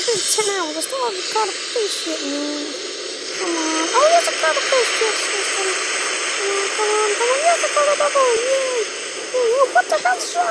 it's been 10 hours. I still haven't caught a fish yet, man. Come on. Oh, yes, I caught a fish. Yes, yes, come on. Come on, come on. Yes, I caught a bubble. Yay. What the hell? is wrong?